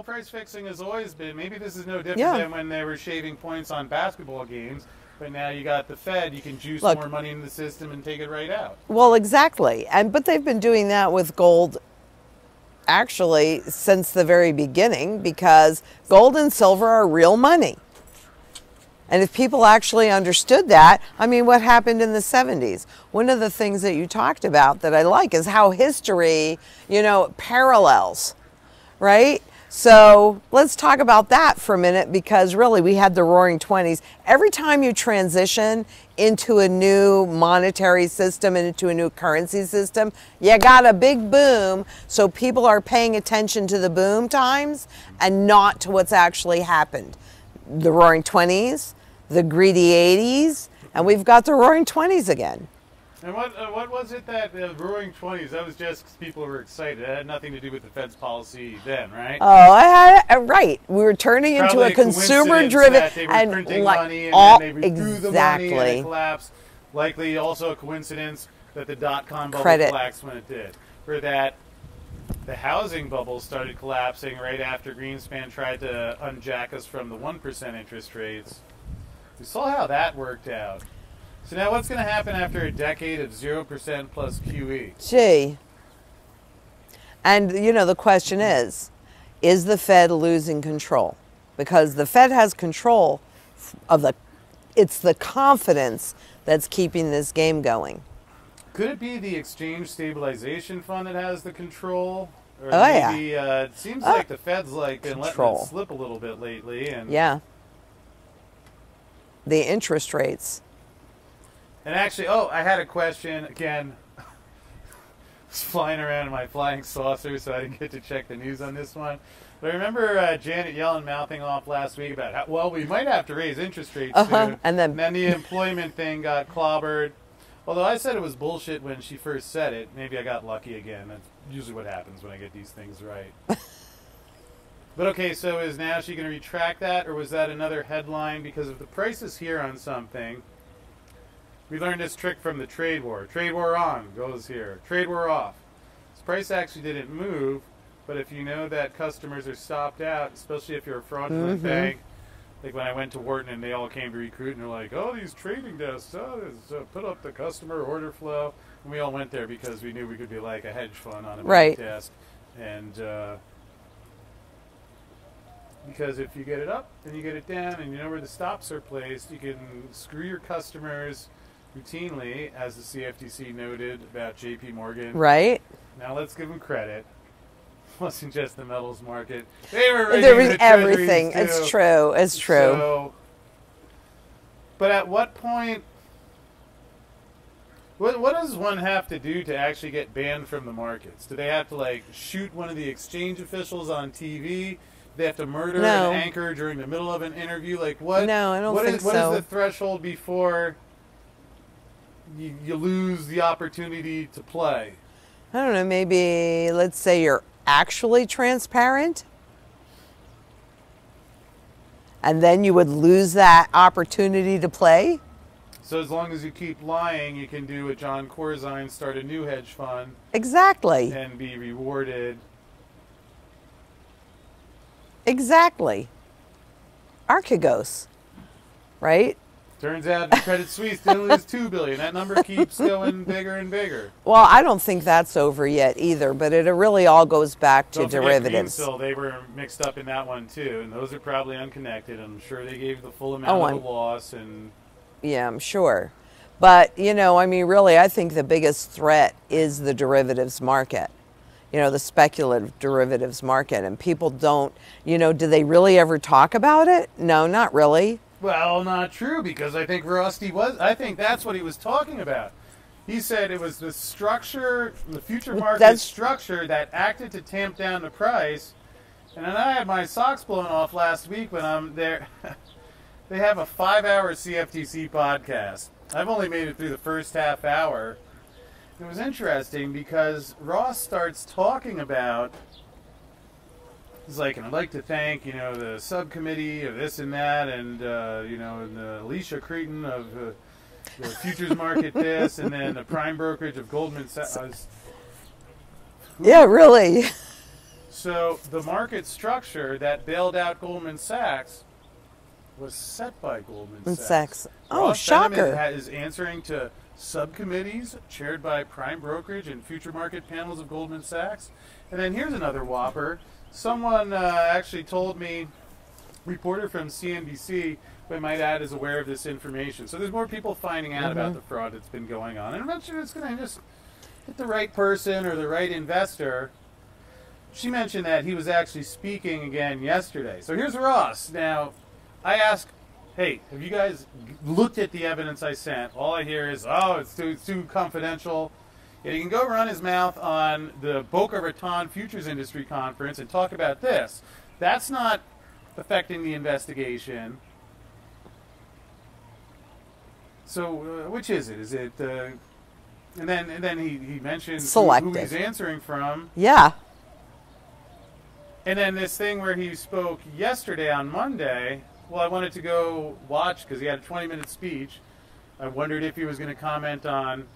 Well, price fixing has always been. Maybe this is no different Yeah. than when they were shaving points on basketball games. But now you got the Fed. You can juice Look. more money into the system and take it right out. Well, exactly. And but they've been doing that with gold actually since the very beginning because gold and silver are real money. And if people actually understood that, I mean, what happened in the 70s? One of the things that you talked about that I like is how history, you know, parallels, right? So let's talk about that for a minute because really we had the roaring 20s. Every time you transition into a new monetary system and into a new currency system, you got a big boom. So people are paying attention to the boom times and not to what's actually happened. The roaring 20s, the greedy 80s, and we've got the roaring 20s again. And what uh, what was it that the Roaring Twenties? That was just people were excited. It had nothing to do with the Fed's policy then, right? Oh, I had uh, right. We were turning into Probably a consumer-driven that they were and printing like money and all then they withdrew the money and it exactly. collapsed. Likely also a coincidence that the dot com bubble Credit. collapsed when it did. Or that the housing bubble started collapsing right after Greenspan tried to unjack us from the one percent interest rates. We saw how that worked out. So now what's going to happen after a decade of zero percent plus? QE? Gee. And you know the question is, is the Fed losing control? Because the Fed has control of the it's the confidence that's keeping this game going. Could it be the Exchange Stabilization Fund that has the control? Or Oh, yeah. uh, it seems Oh. like the Fed's like been letting Control. it slip a little bit lately, and Yeah. The interest rates. And actually, oh, I had a question again. I was flying around in my flying saucer, so I didn't get to check the news on this one. But I remember uh, Janet Yellen mouthing off last week about how well we might have to raise interest rates Uh-huh, soon, and then- then the employment thing got clobbered. Although I said it was bullshit when she first said it, maybe I got lucky again. That's usually what happens when I get these things right. but okay, so is now she going to retract that, or was that another headline? Because if the price is here on something, we learned this trick from the trade war. Trade war on goes here. Trade war off. This price actually didn't move, but if you know that customers are stopped out, especially if you're a fraudulent Mhm. bank, like when I went to Wharton and they all came to recruit and they're like, "Oh, these trading desks, oh, this, uh, put up the customer order flow." And we all went there because we knew we could be like a hedge fund on a Right. desk, and uh, because if you get it up and you get it down and you know where the stops are placed, you can screw your customers routinely, as the CFTC noted about J.P. Morgan. Right? Now let's give them credit. It wasn't just the metals market; they were There was the everything. It's true. It's true. So, but at what point? What, what does one have to do to actually get banned from the markets? Do they have to like shoot one of the exchange officials on TV? They have to murder No. an anchor during the middle of an interview. Like what? No, I don't what is- think what is so. the threshold before you, you lose the opportunity to play? I don't know, maybe let's say you're actually transparent. And then you would lose that opportunity to play. So as long as you keep lying, you can do what Jon Corzine, start a new hedge fund, Exactly. and be rewarded. Exactly. Archegos. Right? Turns out Credit Suisse didn't lose two billion. That number keeps going bigger and bigger. Well, I don't think that's over yet either, but it really all goes back to Don't derivatives. Greensill, they were mixed up in that one too, and those are probably unconnected. I'm sure they gave the full amount Oh, of the loss, and Yeah, I'm sure. But, you know, I mean, really, I think the biggest threat is the derivatives market. You know, the speculative derivatives market. And people don't, you know, do they really ever talk about it? No, not really. Well, not true because I think Rusty was. I think that's what he was talking about. He said it was the structure, the future market That's- structure that acted to tamp down the price. And then I had my socks blown off last week when I'm there. they have a five-hour CFTC podcast. I've only made it through the first half hour. It was interesting because Ross starts talking about. Like, and I'd like to thank you know the subcommittee of this and that, and uh, you know and uh, Alicia Crighton of uh, the futures market this, and then the prime brokerage of Goldman Sachs. Yeah, really. So the market structure that bailed out Goldman Sachs was set by Goldman Sachs. Sachs. Oh, Ross shocker. is answering to subcommittees chaired by prime brokerage and future market panels of Goldman Sachs. And then here's another whopper. Someone uh, actually told me, reporter from CNBC, I might add is aware of this information. So there's more people finding out about the fraud that's been going on. And I'm not eventually it's going to just hit the right person or the right investor. She mentioned that he was actually speaking again yesterday. So here's Ross. Now, I ask, hey, have you guys looked at the evidence I sent? All I hear is, oh, it's too, it's too confidential. Yet he can go run his mouth on the Boca Raton Futures Industry Conference and talk about this. That's not affecting the investigation. So, uh, which is it? Is it? Uh, and then, and then he, he mentioned who, who he's answering from. Yeah. And then this thing where he spoke yesterday on Monday. Well, I wanted to go watch because he had a 20 minute speech. I wondered if he was going to comment on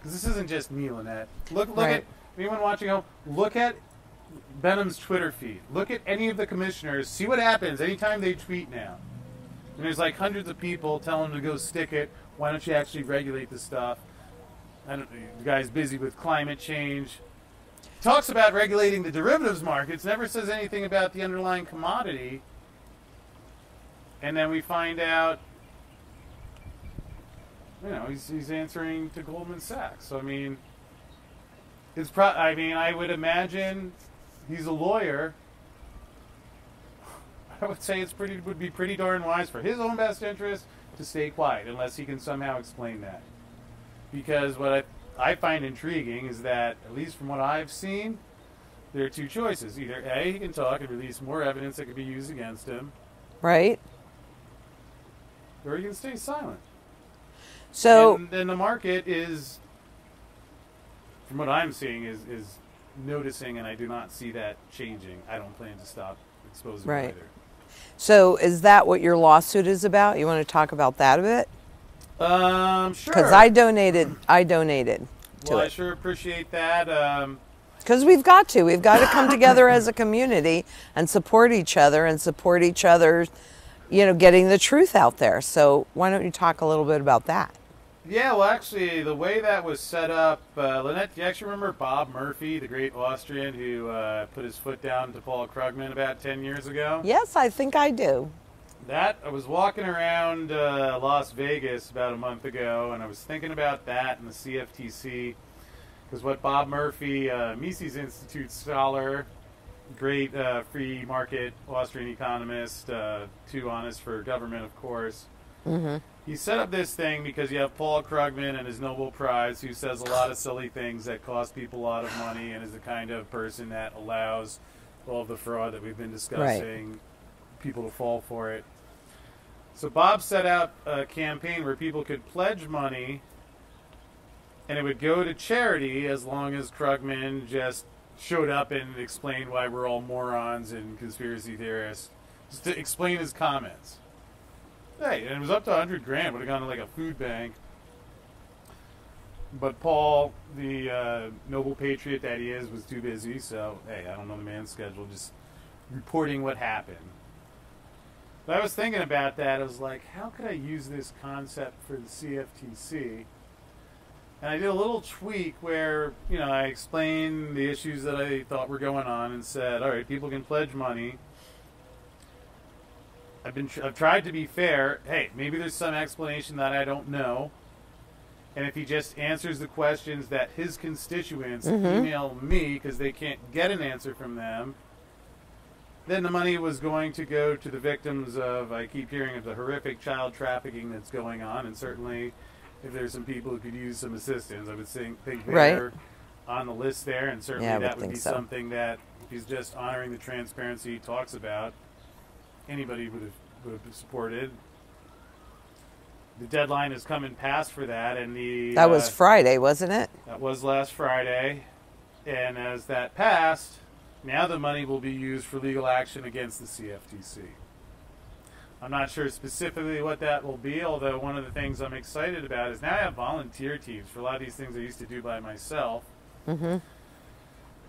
because this isn't just me, Lynette. Look, look Right. at anyone watching home. Look at Behnam's Twitter feed. Look at any of the commissioners. See what happens anytime they tweet now. And there's like hundreds of people telling him to go stick it. Why don't you actually regulate this stuff? I don't, the guy's busy with climate change. Talks about regulating the derivatives markets, never says anything about the underlying commodity. And then we find out, you know, he's, he's answering to Goldman Sachs. So, I mean, it's pro- I mean, I would imagine he's a lawyer. I would say it's pretty would be pretty darn wise for his own best interest to stay quiet unless he can somehow explain that. Because what I I find intriguing is that at least from what I've seen, there are two choices: either a he can talk and release more evidence that could be used against him, Right. or he can stay silent. So and then the market is, from what I'm seeing, is is noticing, and I do not see that changing. I don't plan to stop exposing Right. either. so is that what your lawsuit is about? You want to talk about that a bit? Um, sure. Because I donated. I donated to well, I sure appreciate that. Um, Because we've got to. We've got to come together as a community and support each other and support each other, you know, getting the truth out there. So why don't you talk a little bit about that? Yeah, well, actually, the way that was set up, uh, Lynette, do you actually remember Bob Murphy, the great Austrian who uh, put his foot down to Paul Krugman about 10 years ago? Yes, I think I do. That I was walking around uh, Las Vegas about a month ago, and I was thinking about that and the CFTC, because what Bob Murphy, uh, Mises Institute scholar, great uh, free market Austrian economist, uh, too honest for government, of course. Hmm He set up this thing because you have Paul Krugman and his Nobel Prize, who says a lot of silly things that cost people a lot of money, and is the kind of person that allows all of the fraud that we've been discussing, people to fall for it. So Bob set out a campaign where people could pledge money, and it would go to charity as long as Krugman just showed up and explained why we're all morons and conspiracy theorists, just to explain his comments. Hey, and it was up to 100 grand. Would have gone to like a food bank. But Paul, the uh, noble patriot that he is, was too busy. So, hey, I don't know the man's schedule. Just reporting what happened. But I was thinking about that. I was like, how could I use this concept for the CFTC? And I did a little tweak where, you know, I explained the issues that I thought were going on and said, all right, people can pledge money. I've been I've tried to be fair. Hey, maybe there's some explanation that I don't know. And if he just answers the questions that his constituents Mhm. email me because they can't get an answer from them, then the money was going to go to the victims of. I keep hearing of the horrific child trafficking that's going on, and certainly, if there's some people who could use some assistance, I would think, think they're on the list there, and certainly Yeah, would that would be so. something that if he's just honoring the transparency he talks about, anybody would have, would have supported. The deadline has come and passed for that, and the That was uh, Friday, wasn't it? that was last Friday, and as that passed, now the money will be used for legal action against the CFTC. I'm not sure specifically what that will be, although one of the things I'm excited about is now I have volunteer teams for a lot of these things I used to do by myself. hmm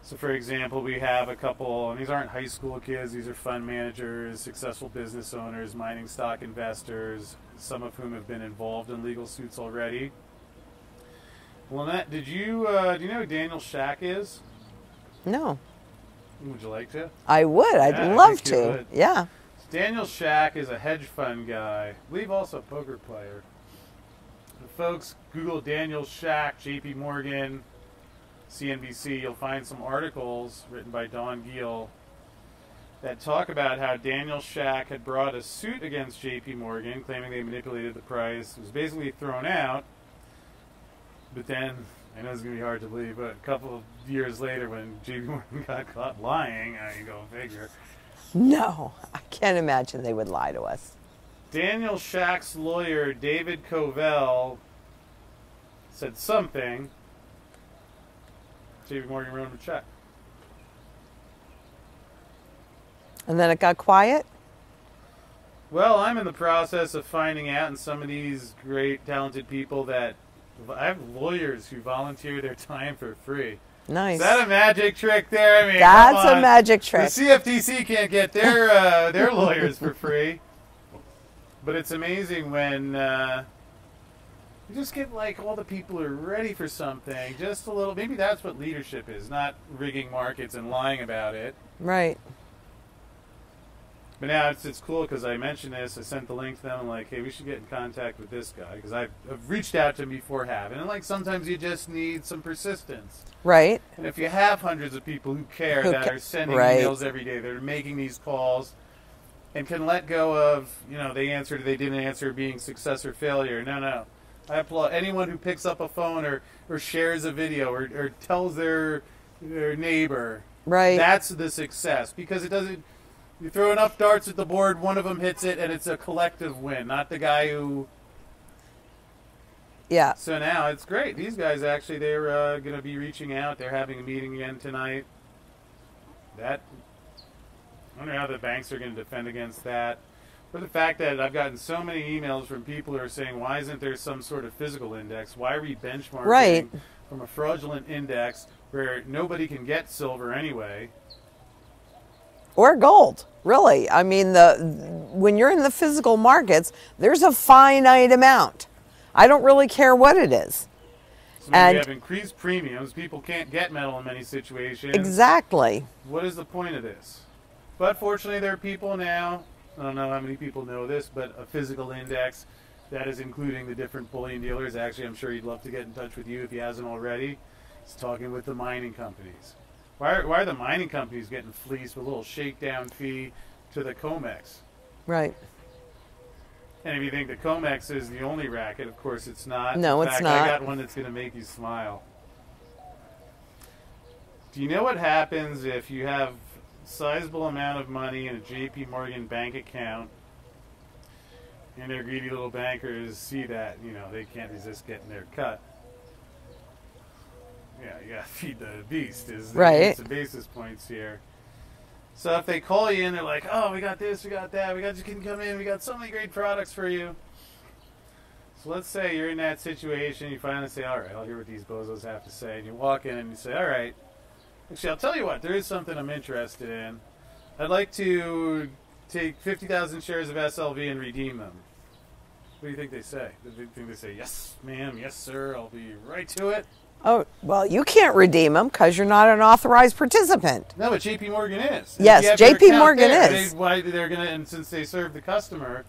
So, for example, we have a couple, and these aren't high school kids, these are fund managers, successful business owners, mining stock investors, some of whom have been involved in legal suits already. Lynette, did you, uh, do you know who Daniel Shak is? No. Would you like to? I would. I'd Yeah, love to. would. Yeah. Daniel Shak is a hedge fund guy. I believe also a poker player. The folks, Google Daniel Shak, JP Morgan, CNBC, you'll find some articles written by Don Giel that talk about how Daniel Shak had brought a suit against JP Morgan, claiming they manipulated the price. It was basically thrown out. But then, I know it's going to be hard to believe, but a couple of years later, when JP Morgan got caught lying, I go figure. No, I can't imagine they would lie to us. Daniel Shak's lawyer, David Kovel, said something. JP Morgan wrote him a check. And then it got quiet? Well, I'm in the process of finding out, and some of these great, talented people that I have lawyers who volunteer their time for free. Nice. Is that a magic trick there? I mean, That's a magic trick. The trick. CFTC can't get their uh, their lawyers for free. But it's amazing when uh, you just get like all the people who are ready for something, just a little. Maybe that's what leadership is, not rigging markets and lying about it. Right. But now it's, it's cool because I mentioned this. I sent the link to them. I'm like, hey, we should get in contact with this guy because I've, I've reached out to him before having. And like sometimes you just need some persistence. Right. And if you have hundreds of people who care Who that ca- are sending right. emails every day, that are making these calls, and can let go of, you know, they answered, they didn't answer, being success or failure. No, no. I applaud anyone who picks up a phone or, or shares a video or, or tells their their neighbor. Right. That's the success because it doesn't. You throw enough darts at the board, one of them hits it, and it's a collective win, not the guy who yeah. so now it's great. These guys actually they're uh, going to be reaching out. They're having a meeting again tonight. That I wonder how the banks are going to defend against that. For the fact that I've gotten so many emails from people who are saying, "Why isn't there some sort of physical index? Why are we benchmarking Right. from a fraudulent index where nobody can get silver anyway?" Or gold. Really. I mean the when you're in the physical markets, there's a finite amount. I don't really care what it is. So And- we have increased premiums. People can't get metal in many situations. Exactly. what is the point of this? But fortunately, there are people now. I don't know how many people know this, but a physical index that is including the different bullion dealers. Actually, I'm sure he'd love to get in touch with you if he hasn't already. He's talking with the mining companies. Why are, why are the mining companies getting fleeced with a little shakedown fee to the COMEX? Right. And if you think the COMEX is the only racket, of course it's not. No, In it's fact, not. I got one that's going to make you smile. Do you know what happens if you have sizable amount of money in a JP Morgan bank account and their greedy little bankers see that, you know, they can't resist getting their cut? Yeah, you got to feed the beast. Is Right. Some basis points here. So if they call you in, they're like, "Oh, we got this, we got that, we got you can come in, we got so many great products for you." So let's say you're in that situation, you finally say, "All right, I'll hear what these bozos have to say," and you walk in and you say, "All right, actually, I'll tell you what, there is something I'm interested in. I'd like to take 50,000 shares of SLV and redeem them." What do you think they say? Do you think they say, "Yes, ma'am, yes, sir, I'll be right to it"? Oh, well, you can't redeem them because you're not an authorized participant. No, but J.P. Morgan is. Yes, if you have your JP Morgan there, is. They, why they're gonna, and since they serve the customer,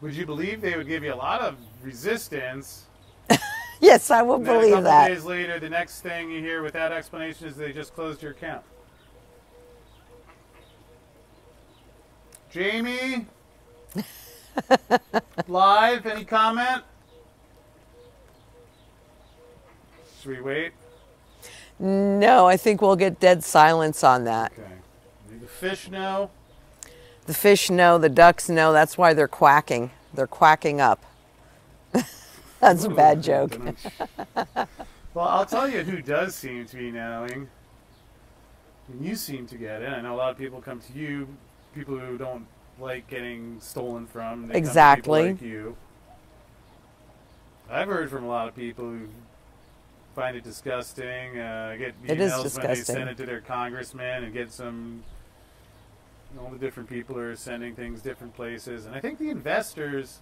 would you believe they would give you a lot of resistance? Yes, I will and then a couple that. days later, the next thing you hear without explanation is they just closed your account. Jamie, live. Any comment? Should we wait? No, I think we'll get dead silence on that. Okay. The fish know. The fish know, the ducks know. That's why they're quacking. They're quacking up. That's a bad joke. well, I'll tell you who does seem to be knowing. And you seem to get it. I know a lot of people come to you, people who don't like getting stolen from. They Exactly. Like you. I've heard from a lot of people who find it disgusting. Uh, get It is emails when they send it to their congressman and get some. All the different people are sending things different places, and I think the investors.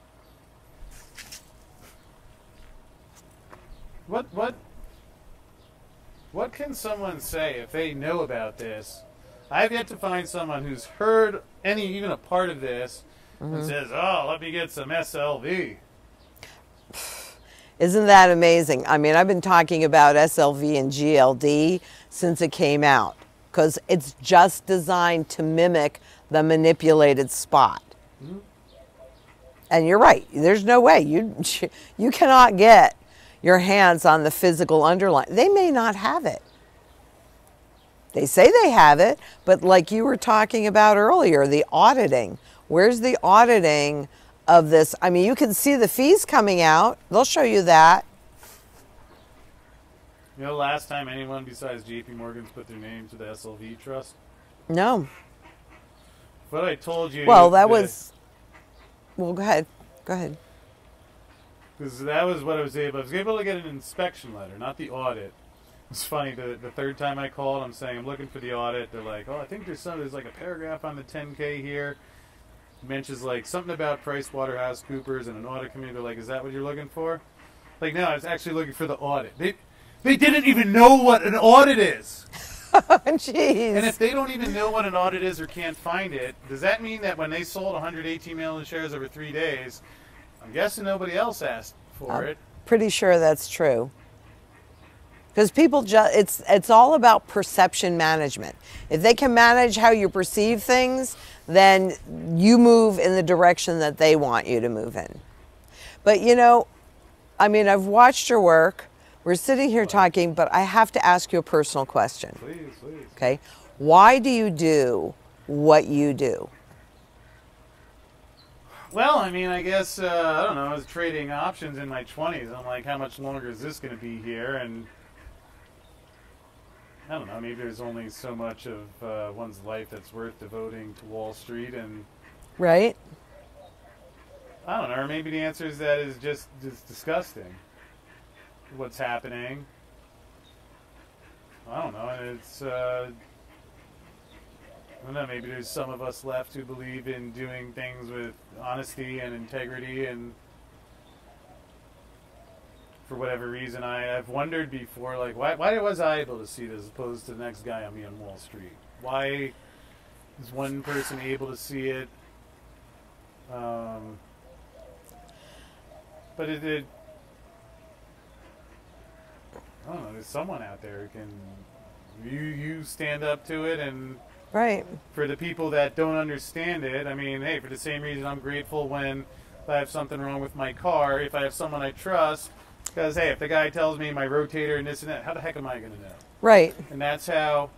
What what what can someone say if they know about this? I've yet to find someone who's heard any even a part of this Mm-hmm. and says, "Oh, let me get some SLV." Isn't that amazing? I mean, I've been talking about SLV and GLD since it came out because it's just designed to mimic the manipulated spot. And you're right. There's no way you you cannot get your hands on the physical underline. They may not have it. They say they have it, but like you were talking about earlier, the auditing. Where's the auditing of this? I mean, you can see the fees coming out. They'll show you that. You know, last time anyone besides J.P. Morgan's put their name to the SLV trust. No. But I told you. Well, that was. Well, go ahead. Go ahead. Because that was what I was able. I was able to get an inspection letter, not the audit. It's funny. The, the third time I called, I'm saying I'm looking for the audit. They're like, "Oh, I think there's some. There's like a paragraph on the 10K here." Mentions like something about Price Waterhouse Coopers and an audit committee. They're like, "Is that what you're looking for?" Like, no, I was actually looking for the audit. They they didn't even know what an audit is. Jeez. And if they don't even know what an audit is or can't find it, does that mean that when they sold 118 million shares over three days, I'm guessing nobody else asked for I'm it? pretty sure that's true. Because people just it's it's all about perception management. If they can manage how you perceive things, then you move in the direction that they want you to move in. But you know, I mean, I've watched your work. We're sitting here talking, but I have to ask you a personal question. Please, please. Okay? Why do you do what you do? Well, I mean, I guess uh, I don't know. I was trading options in my 20s. I'm like, how much longer is this going to be here? And I don't know. Maybe there's only so much of uh, one's life that's worth devoting to Wall Street, and Right? I don't know. Or maybe the answer is that is just just disgusting. What's happening? I don't know. and It's uh, I don't know. Maybe there's some of us left who believe in doing things with honesty and integrity, and for whatever reason, I, I've wondered before, like, why why was I able to see this as opposed to the next guy on me on Wall Street? Why is one person able to see it? Um, but it, it I don't know. There's someone out there who can you you stand up to it, and Right. for the people that don't understand it, I mean, hey, for the same reason, I'm grateful when I have something wrong with my car, if I have someone I trust, because hey, if the guy tells me my rotator and this and that, how the heck am I going to know? Right. And that's how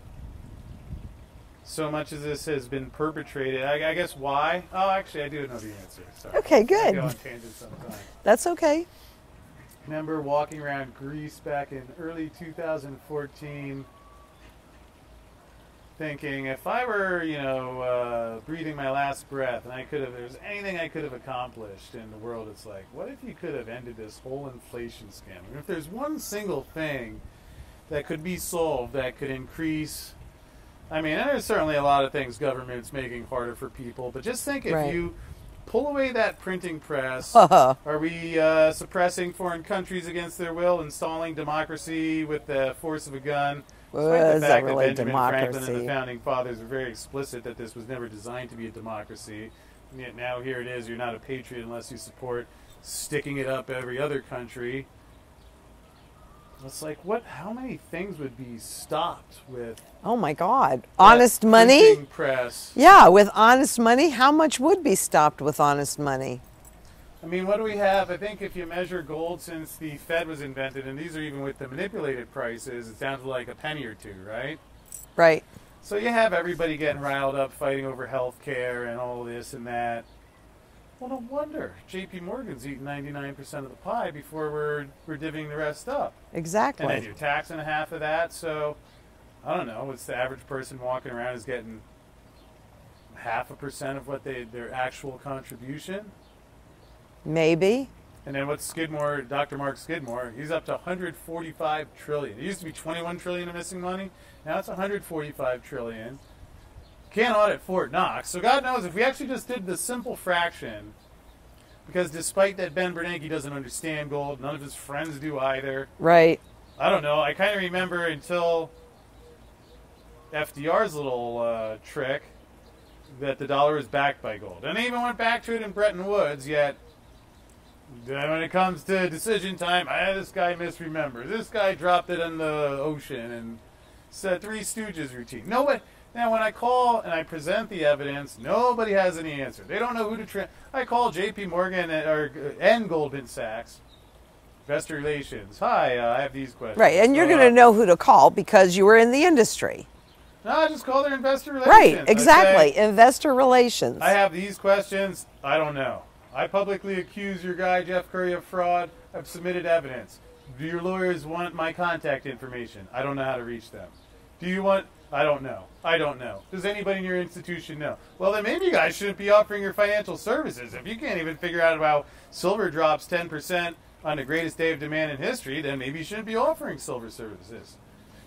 so much of this has been perpetrated. I, I guess why? Oh, actually, I do know the answer. Sorry. Okay, good. go on tangents sometimes. That's okay. remember walking around Greece back in early 2014 thinking if I were, you know, uh, breathing my last breath and I could have, there's anything I could have accomplished in the world, it's like, what if you could have ended this whole inflation scam? And if there's one single thing that could be solved that could increase, I mean, there's certainly a lot of things government's making harder for people, but just think if Right. you pull away that printing press, are we uh, suppressing foreign countries against their will, installing democracy with the force of a gun? Well, Despite the is that fact really Benjamin Franklin and the founding fathers were very explicit that this was never designed to be a democracy. And yet now here it is. You're not a patriot unless you support sticking it up every other country. It's like what? How many things would be stopped with Oh my God. Honest money? press? Yeah, with honest money, how much would be stopped with honest money? I mean, what do we have? I think if you measure gold since the Fed was invented, and these are even with the manipulated prices, it's down to like a penny or two, right? Right. So you have everybody getting riled up, fighting over health care and all this and that. Well, no wonder J.P. Morgan's eating 99% of the pie before we're, we're divvying the rest up. Exactly. And then you're taxing half of that, so I don't know. What's the average person walking around is getting half a percent of what they their actual contribution? Maybe. And then what's Skidmore, Dr. Mark Skidmore, he's up to 145 trillion. It used to be 21 trillion of missing money. Now it's 145 trillion. Can't audit Fort Knox. So God knows if we actually just did the simple fraction, because despite that Ben Bernanke doesn't understand gold, none of his friends do either. Right. I don't know. I kind of remember until FDR's little uh, trick that the dollar was backed by gold. And they even went back to it in Bretton Woods, yet then when it comes to decision time, ah, this guy misremembers. This guy dropped it in the ocean and said Three Stooges routine. Nobody. Now, when I call and I present the evidence, nobody has any answer. They don't know who to. Tra- I call J.P. Morgan and, or, and Goldman Sachs, investor relations. Hi, uh, I have these questions. Right. And you're Uh, going to know who to call because you were in the industry. No, I just call their investor relations. Right. Say, Exactly. Investor relations. I have these questions. I don't know. I publicly accuse your guy, Jeff Currie, of fraud. I've submitted evidence. Do your lawyers want my contact information? I don't know how to reach them. Do you want. I don't know. I don't know. Does anybody in your institution know? Well, then maybe you guys shouldn't be offering your financial services. If you can't even figure out how silver drops 10% on the greatest day of demand in history, then maybe you shouldn't be offering silver services.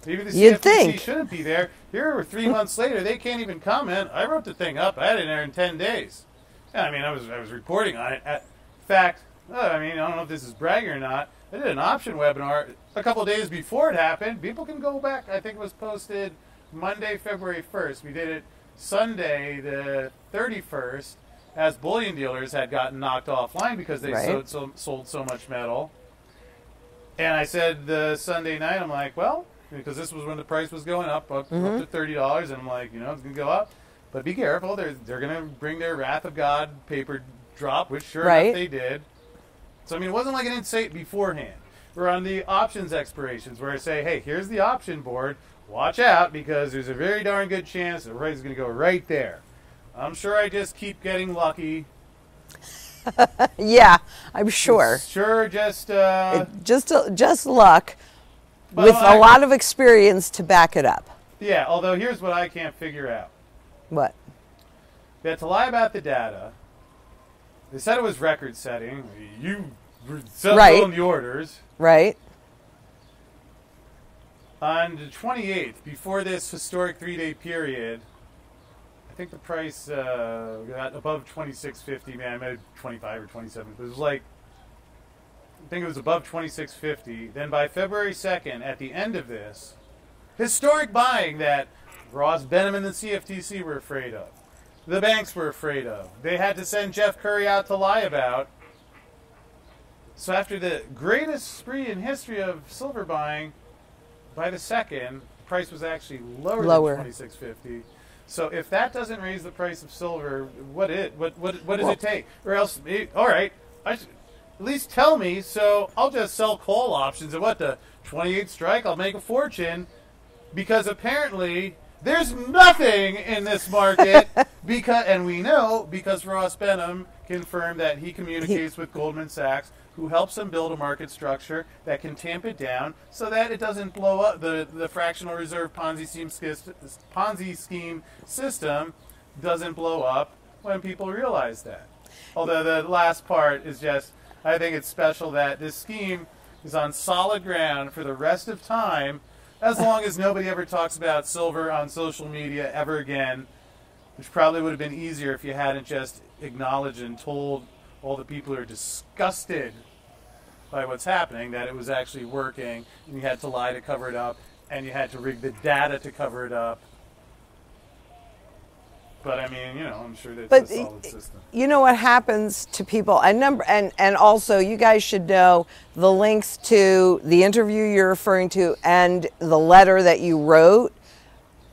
Maybe the You'd CFTC think. shouldn't be there. Here, we're three months later, they can't even comment. I wrote the thing up. I had it in there in 10 days. Yeah, I mean, I was I was reporting on it. At in fact, uh, I mean, I don't know if this is bragging or not. I did an option webinar a couple days before it happened. People can go back. I think it was posted Monday, February 1st. We did it Sunday, the 31st, as bullion dealers had gotten knocked offline because they Right. sold, so, sold so much metal. And I said the Sunday night, I'm like, well, because this was when the price was going up, up, Mm-hmm. up to thirty dollars, and I'm like, you know, it's gonna go up, but be careful. They're they're gonna bring their Wrath of God paper drop, which sure Right. enough they did. So I mean, it wasn't like I didn't say it beforehand. We're on the options expirations where I say, hey, here's the option board. Watch out because there's a very darn good chance the is gonna go right there. I'm sure I just keep getting lucky. yeah, I'm sure. Sure, just uh, It, just just luck with I- a lot of experience to back it up. yeah. Although here's what I can't figure out. What? They had to lie about the data. They said it was record setting. You were Right. the orders. Right? On the 28th, before this historic three day period, I think the price uh, got above 26.50. Man, I made 25 or 27. But it was like, I think it was above 26.50. Then by February 2nd, at the end of this, historic buying that Ross Behnam and the CFTC were afraid of, the banks were afraid of. They had to send Jeff Currie out to lie about. So after the greatest spree in history of silver buying, by the second, the price was actually lower, Lower. than 26.50. So if that doesn't raise the price of silver, what it what what what does Well- it take? Or else, eh, all right, I should, at least tell me. So I'll just sell call options at what the 28 strike. I'll make a fortune because apparently there's nothing in this market because and we know because Ross Behnam confirmed that he communicates with Goldman Sachs who helps him build a market structure that can tamp it down so that it doesn't blow up the, the fractional reserve Ponzi scheme Ponzi scheme system doesn't blow up when people realize that. Although the last part is just I think it's special that this scheme is on solid ground for the rest of time as long as nobody ever talks about silver on social media ever again, which probably would have been easier if you hadn't just acknowledged and told all the people who are disgusted by what's happening that it was actually working, and you had to lie to cover it up, and you had to rig the data to cover it up. But I mean, you know, I'm sure that's But a solid system. you know what happens to people and number and and also you guys should know the links to the interview you're referring to and the letter that you wrote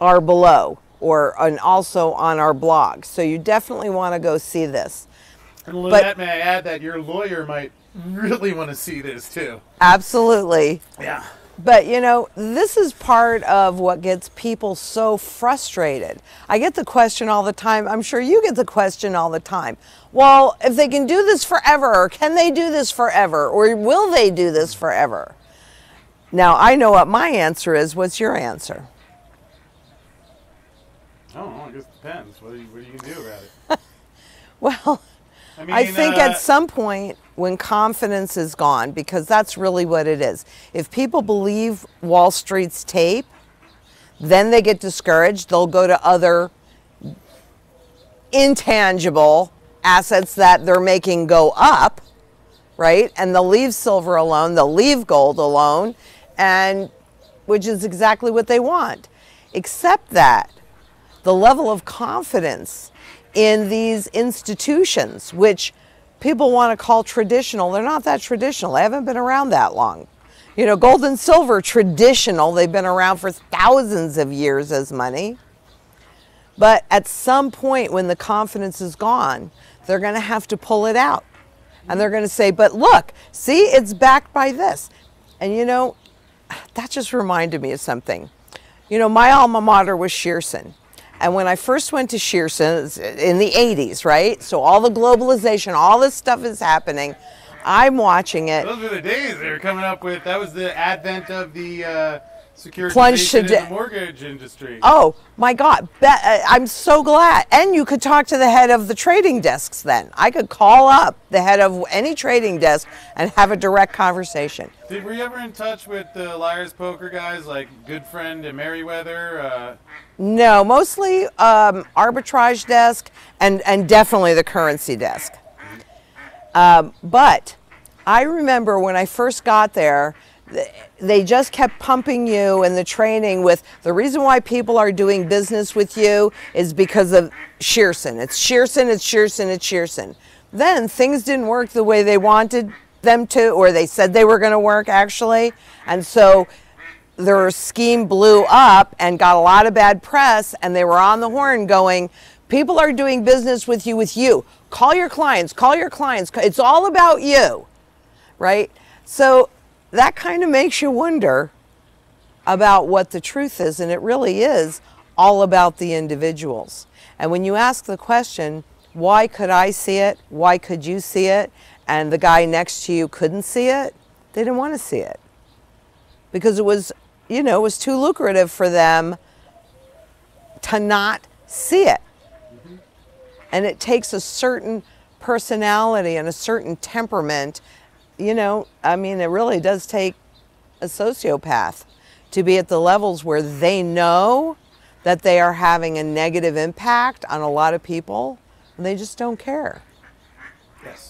are below or and also on our blog. So you definitely want to go see this. And Lynette, may I add that your lawyer might really want to see this too. Absolutely. Yeah. But you know, this is part of what gets people so frustrated. I get the question all the time. I'm sure you get the question all the time. Well, if they can do this forever, or can they do this forever, or will they do this forever? Now, I know what my answer is. What's your answer? I don't know. It depends. What are you, what are you going to do about it? Well, I I think uh, at some point when confidence is gone, because that's really what it is. If people believe Wall Street's tape, then they get discouraged. They'll go to other intangible assets that they're making go up, right? And they'll leave silver alone, they'll leave gold alone, and which is exactly what they want. Except that the level of confidence in these institutions, which people want to call traditional, they're not that traditional. They haven't been around that long. You know, gold and silver, traditional, they've been around for thousands of years as money. But at some point, when the confidence is gone, they're going to have to pull it out. And they're going to say, but look, see, it's backed by this. And you know, that just reminded me of something. You know, my alma mater was Shearson. And when I first went to Shearson in the 80s, right? So all the globalization, all this stuff is happening. I'm watching it. Those were the days they were coming up with. That was the advent of the uh, securitization in the mortgage industry. Oh my God! Uh, I'm so glad. And you could talk to the head of the trading desks. Then I could call up the head of any trading desk and have a direct conversation. Did were you ever in touch with the Liars Poker guys like Gutfreund and Meriwether? Uh, No, mostly um, arbitrage desk and and definitely the currency desk. Um, but I remember when I first got there, they just kept pumping you in the training with the reason why people are doing business with you is because of Shearson. It's Shearson, it's Shearson, it's Shearson. Then things didn't work the way they wanted them to, or they said they were going to work actually. And so their scheme blew up and got a lot of bad press, and they were on the horn going, People are doing business with you, with you. Call your clients, call your clients. It's all about you, right? So that kind of makes you wonder about what the truth is, and it really is all about the individuals. And when you ask the question, why could I see it? Why could you see it? And the guy next to you couldn't see it, they didn't want to see it because it was, you know, it was too lucrative for them to not see it. Mm-hmm. And it takes a certain personality and a certain temperament. You know, I mean, it really does take a sociopath to be at the levels where they know that they are having a negative impact on a lot of people and they just don't care. Yes.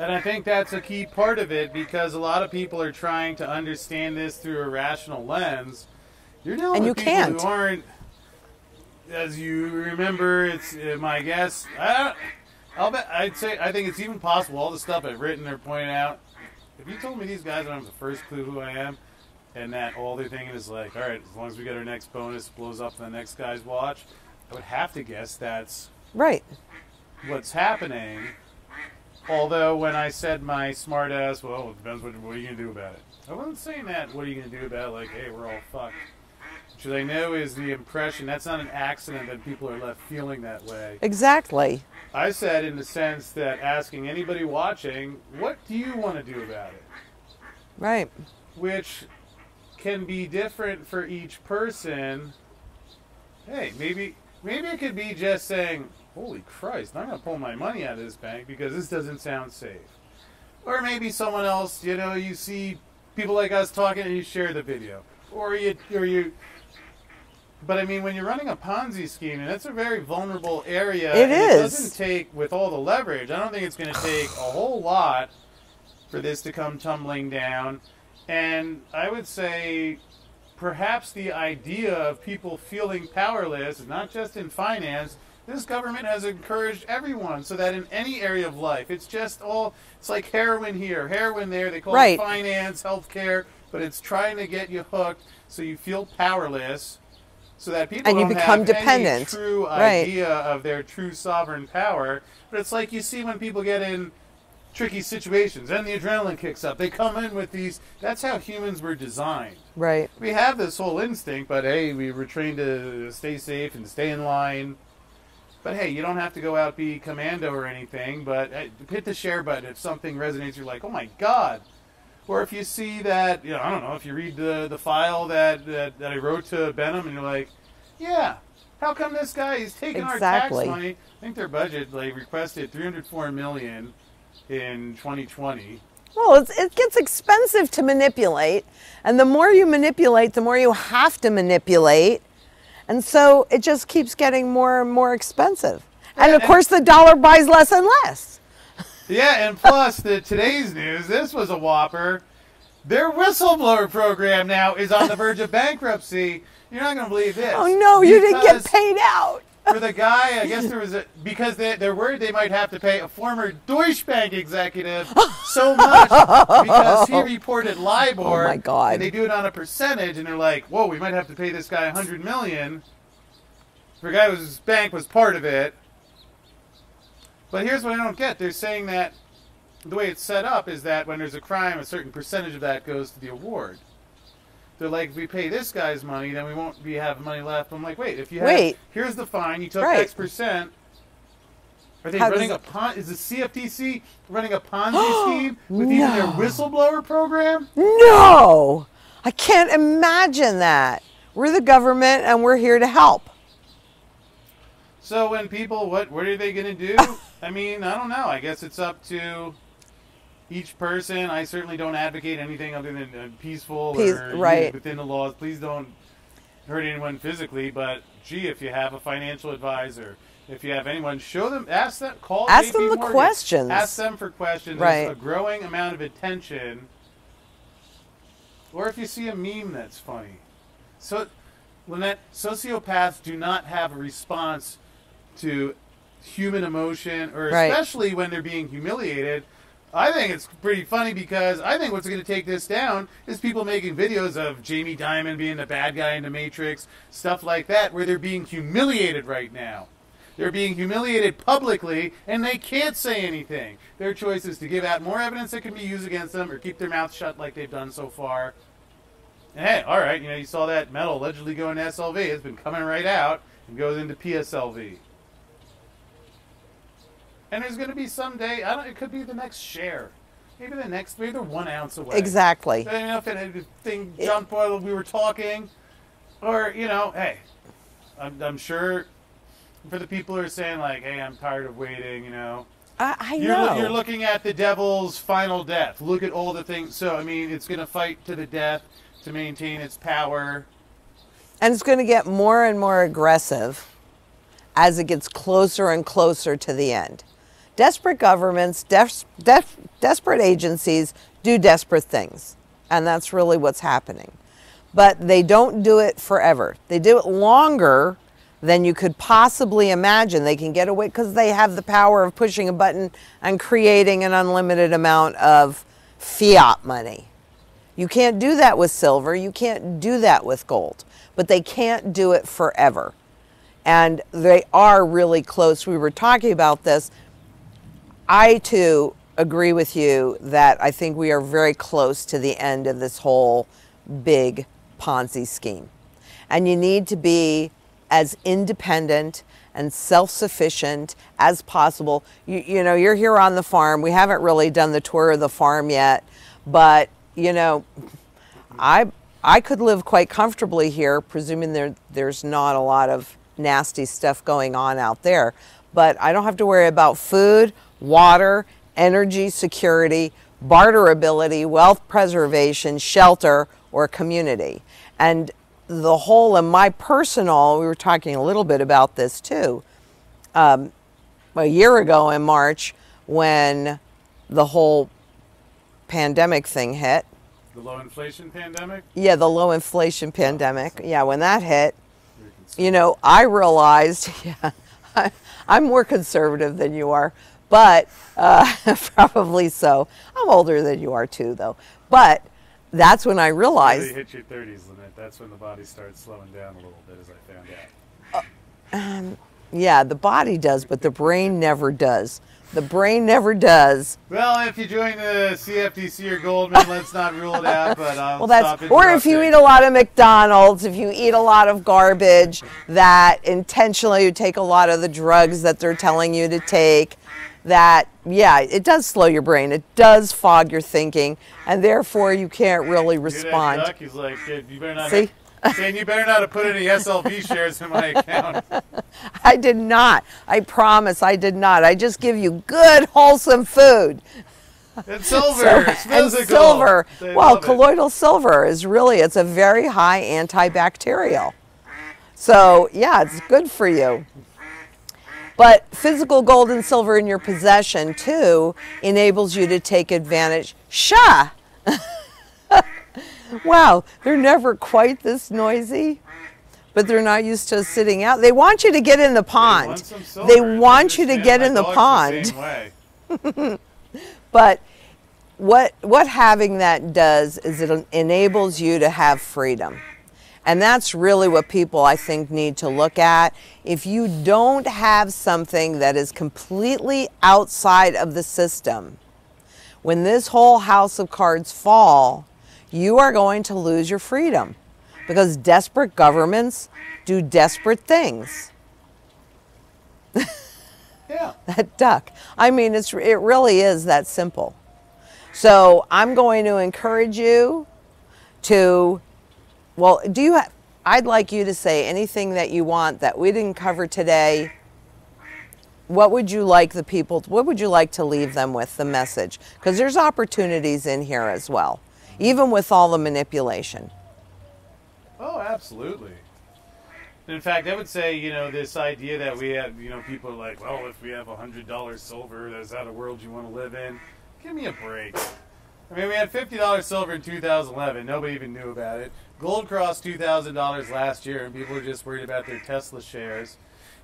And I think that's a key part of it because a lot of people are trying to understand this through a rational lens. You're dealing And with you people can't. who aren't, as you remember, it's uh, my guess. I, I'll bet. I'd say I think it's even possible. All the stuff I've written or pointed out. If you told me these guys don't have the first clue who I am, and that all they're thinking is like, all right, as long as we get our next bonus, blows up the next guy's watch, I would have to guess that's Right. what's happening. Although when I said my smart ass, well, it depends what, what are you gonna do about it. I wasn't saying that. What are you gonna do about it? Like, hey, we're all fucked. Which I know is the impression. That's not an accident that people are left feeling that way. Exactly. I said in the sense that asking anybody watching, what do you want to do about it? Right. Which can be different for each person. Hey, maybe maybe it could be just saying, "Holy Christ, I'm gonna pull my money out of this bank because this doesn't sound safe." Or maybe someone else, you know, you see people like us talking and you share the video, or you or you. But I mean, when you're running a Ponzi scheme, and that's a very vulnerable area. It is. It doesn't take with all the leverage. I don't think it's going to take a whole lot for this to come tumbling down. And I would say perhaps the idea of people feeling powerless, not just in finance, this government has encouraged everyone so that in any area of life, it's just all, it's like heroin here, heroin there. They call Right. it finance, healthcare, but it's trying to get you hooked so you feel powerless. So that people And you don't become have dependent. true Right. idea of their true sovereign power. But it's like you see when people get in tricky situations and the adrenaline kicks up. They come in with these. That's how humans were designed. Right. We have this whole instinct, but hey, we were trained to stay safe and stay in line. But hey, you don't have to go out be commando or anything. But hit the share button if something resonates. You're like, oh my god. Or if you see that, you know, I don't know, if you read the the file that that, that I wrote to Behnam and you're like, Yeah. How come this guy is taking Exactly. our tax money? I think their budget they requested 304 million in 2020. Well, it's, it gets expensive to manipulate, and the more you manipulate, the more you have to manipulate, and so it just keeps getting more and more expensive. And of and- course, the dollar buys less and less. Yeah, and plus the today's news. This was a whopper. Their whistleblower program now is on the verge of bankruptcy. You're not going to believe this. Oh no, you didn't get paid out. For the guy, I guess there was a because they, they're worried they might have to pay a former Deutsche Bank executive so much because he reported LIBOR. Oh, my God. And they do it on a percentage, and they're like, "Whoa, we might have to pay this guy a hundred million. For a guy whose bank was part of it." But here's what I don't get: they're saying that the way it's set up is that when there's a crime, a certain percentage of that goes to the award. They're like, if we pay this guy's money, then we won't be having money left. I'm like, wait, if you have, Wait. here's the fine, you took Right. X percent. Are they How running a pon? Is the CFTC running a Ponzi scheme with even their whistleblower program? No, I can't imagine that. We're the government, and we're here to help. So when people, what what are they going to do? I mean, I don't know. I guess it's up to each person. I certainly don't advocate anything other than uh, peaceful Peace- or right. within the laws. Please don't hurt anyone physically. But gee, if you have a financial advisor, if you have anyone, show them, ask them, call, Ask them the Morgan. questions. Ask them for questions. Right. There's a growing amount of attention. Or if you see a meme that's funny. So, Lynette, sociopaths do not have a response to human emotion, or Right. especially when they're being humiliated. I think it's pretty funny because I think what's going to take this down is people making videos of Jamie Dimon being the bad guy in the Matrix, stuff like that, where they're being humiliated right now. They're being humiliated publicly, and they can't say anything. Their choice is to give out more evidence that can be used against them, or keep their mouth shut like they've done so far. And hey, all right, you know, you saw that metal allegedly going to SLV. It's been coming right out and goes into PSLV. And there's going to be someday, I don't. It could be the next share, maybe the next, maybe they're one ounce away. Exactly. I don't know if it had thing jumped while we were talking, or you know, hey, I'm, I'm sure for the people who are saying like, hey, I'm tired of waiting, you know, I, I you're, know. you're looking at the devil's final death. Look at all the things. So I mean, it's going to fight to the death to maintain its power. And it's going to get more and more aggressive as it gets closer and closer to the end. Desperate governments, des- des- desperate agencies do desperate things. And that's really what's happening. But they don't do it forever. They do it longer than you could possibly imagine. They can get away because they have the power of pushing a button and creating an unlimited amount of fiat money. You can't do that with silver. You can't do that with gold. But they can't do it forever. And they are really close. We were talking about this. I too agree with you that I think we are very close to the end of this whole big Ponzi scheme. And you need to be as independent and self-sufficient as possible. You, you know, you're here on the farm. We haven't really done the tour of the farm yet, but you know, I I could live quite comfortably here, presuming there there's not a lot of nasty stuff going on out there. But I don't have to worry about food, water, energy security, barterability, wealth preservation, shelter, or community. And the whole, and my personal, we were talking a little bit about this too. Um, a year ago in March, when the whole pandemic thing hit, The low inflation pandemic. yeah, the low inflation pandemic. Yeah, when that hit, you know, I realized, yeah, I, I'm more conservative than you are, but uh, probably so. I'm older than you are too, though. But that's when I Really realized, hit your 30s, Lynette. That's when the body starts slowing down a little bit, as I found out. yeah, the body does, but the brain never does. The brain never does. Well, if you join the CFTC or Goldman, let's not rule it out. But I'll Well, that's stop or if you eat a lot of McDonald's, if you eat a lot of garbage that intentionally you take a lot of the drugs that they're telling you to take, that yeah, it does slow your brain. It does fog your thinking, and therefore you can't really respond. duck? He's like, "Kid, you better not. See? saying you better not have put any SLV shares in my account. I did not. I promise I did not. I just give you good, wholesome food. And silver, So- it's and silver. They Well, love it. colloidal silver is really it's a very high antibacterial. So yeah, it's good for you. But physical gold and silver in your possession too enables you to take advantage. Sha. wow, they're never quite this noisy. But they're not used to sitting out. They want you to get in the They want pond. silver. They want you to get in the pond. way. But what what having that does is it enables you to have freedom. And that's really what people I think need to look at. If you don't have something that is completely outside of the system, when this whole house of cards fall, you are going to lose your freedom because desperate governments do desperate things. Yeah. that duck. I mean, it's it really is that simple. So I'm going to encourage you to, well, do you? Ha- I'd like you to say anything that you want that we didn't cover today. What would you like the people? What would you like to leave them with the message? Because there's opportunities in here as well, even with all the manipulation. Oh, absolutely. In fact, I would say, you know, this idea that we have, you know, people are like, well, if we have a hundred dollars silver, is that a world you want to live in? Give me a break. I mean, we had fifty dollars silver in 2011. Nobody even knew about it. Gold crossed two thousand dollars last year, and people were just worried about their Tesla shares.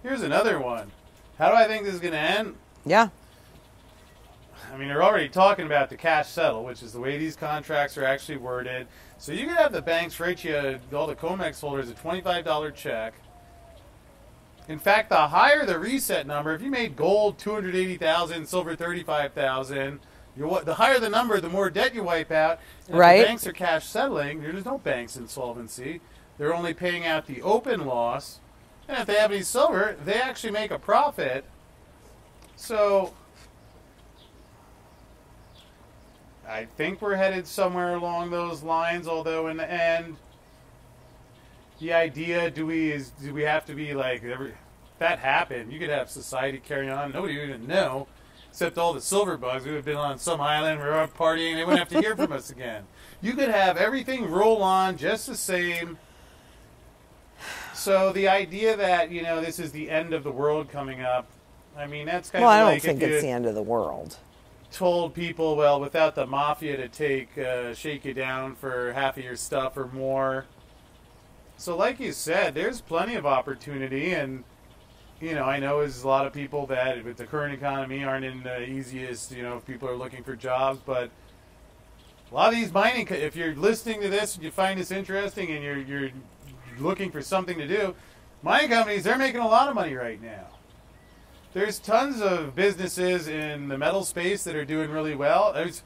Here's another one. How do I think this is going to end? Yeah. I mean, they're already talking about the cash settle, which is the way these contracts are actually worded. So you can have the banks write you, all the COMEX holders, a $25 check. In fact, the higher the reset number, if you made gold 280,000, silver 35,000, you're, the higher the number, the more debt you wipe out. And Right. banks are cash settling, there's no banks insolvency. They're only paying out the open loss. And if they have any silver, they actually make a profit. So I think we're headed somewhere along those lines. Although in the end, the idea do we is do we have to be like every that happened? You could have society carry on. Nobody would even know, except all the silver bugs. We would have been on some island. We were out partying. They wouldn't have to hear from us again. You could have everything roll on just the same. So the idea that you know this is the end of the world coming up. I mean that's kind of Well, I don't like think it's the end of the world. told people, well, without the mafia to take uh, shake you down for half of your stuff or more. So, like you said, there's plenty of opportunity, and you know, I know there's a lot of people that with the current economy aren't in the easiest. You know, if people are looking for jobs, but a lot of these mining. If you're listening to this and you find this interesting, and you're you're looking for something to do, mining companies they're making a lot of money right now there's tons of businesses in the metal space that are doing really well. There's,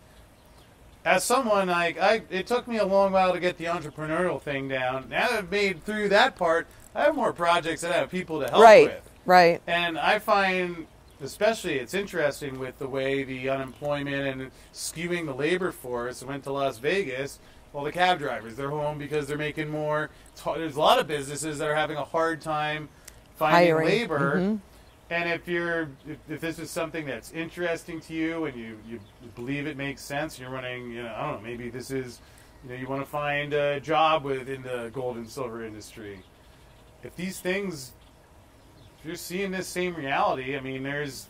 as someone like I, it took me a long while to get the entrepreneurial thing down. Now that I've made through that part, I have more projects that I have people to help right. with, Right. and I find. Especially, it's interesting with the way the unemployment and skewing the labor force. Went to Las Vegas. Well, the cab drivers, they're home because they're making more. There's a lot of businesses that are having a hard time finding Hiring. labor. Mhm. And if you're if, if this is something that's interesting to you and you, you believe it makes sense, you're running, you know, I don't know, maybe this is, you know, you want to find a job within the gold and silver industry. If these things, if you're seeing this same reality, I mean, there's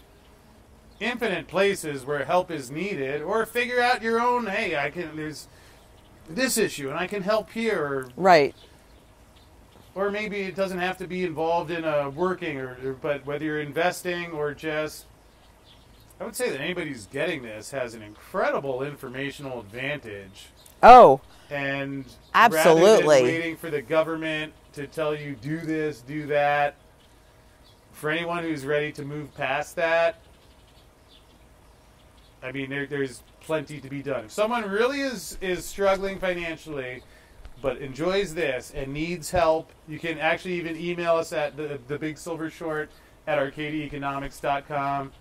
infinite places where help is needed, or figure out your own. Hey, I can. There's this issue, and I can help here, or Right. or maybe it doesn't have to be involved in a working or, or- but whether you're investing or just I would say that anybody who's getting this has an incredible informational advantage Oh, and Absolutely. waiting for the government to tell you do this, do that for anyone who's ready to move past that I mean there, there's plenty to be done. If someone really is is struggling financially but enjoys this and needs help, you can actually even email us at the, the big silver short at arcadiaeconomics.com.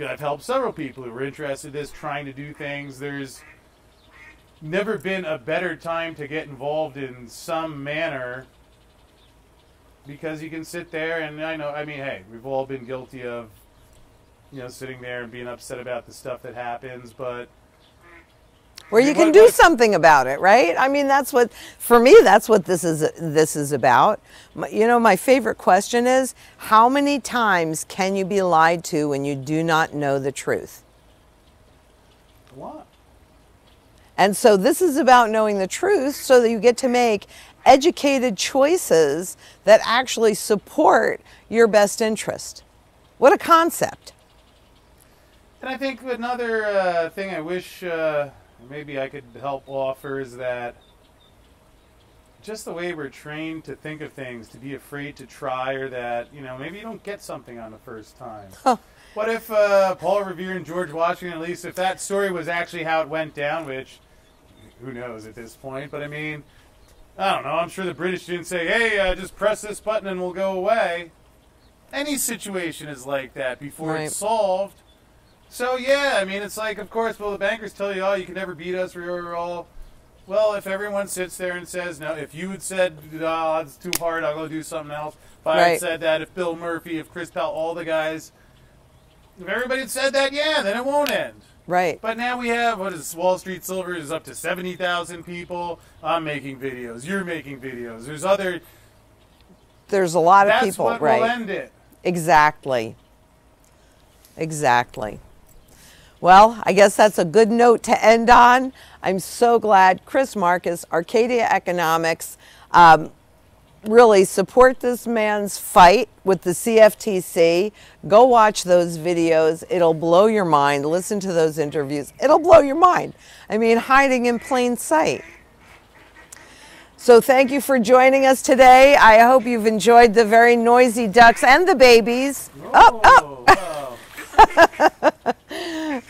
I've helped several people who are interested in this, trying to do things. There's never been a better time to get involved in some manner because you can sit there and I know I mean hey we've all been guilty of you know sitting there and being upset about the stuff that happens but where you can do something about it, right? I mean, that's what for me. That's what this is. This is about. You know, my favorite question is, how many times can you be lied to when you do not know the truth? a lot And so this is about knowing the truth so that you get to make educated choices that actually support your best interest. What a concept. And I think another uh, thing I wish uh, maybe I could help offer is that just the way we're trained to think of things, to be afraid to try, or that, you know, maybe you don't get something on the first time. Huh. What if uh, Paul Revere and George Washington, at least if that story was actually how it went down, which who knows at this point, but I mean, I don't know. I'm sure the British didn't say, hey, uh, just press this button and we'll go away. Any situation is like that before Right. it's solved. So, yeah, I mean, it's like, of course, well, the bankers tell you, oh, you can never beat us, we're all. Well, if everyone sits there and says, no, if you had said, oh, it's too hard, I'll go do something else. If I Right. had said that, if Bill Murphy, if Chris Powell, all the guys, if everybody had said that, yeah, then it won't end. Right. But now we have what is Wall Street Silver is up to seventy thousand people. I'm making videos. You're making videos. There's other. There's a lot of That's people, what right? will end it. Exactly. Exactly. Well, I guess that's a good note to end on. I'm so glad Chris Marcus, Arcadia Economics, um, really support this man's fight with the CFTC. Go watch those videos. It'll blow your mind. Listen to those interviews. It'll blow your mind. I mean, hiding in plain sight. So thank you for joining us today. I hope you've enjoyed the very noisy ducks and the babies. Oh, oh.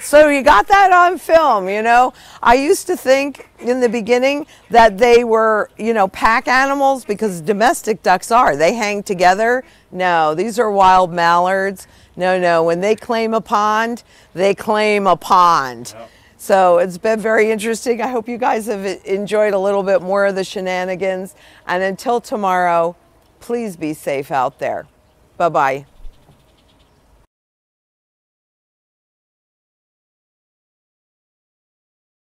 So you got that on film, you know. I used to think in the beginning that they were, you know, pack animals because domestic ducks are. They hang together. No, these are wild mallards. No, no, when they claim a pond, they claim a pond. Yep. So it's been very interesting. I hope you guys have enjoyed a little bit more of the shenanigans. And until tomorrow, please be safe out there. Bye bye.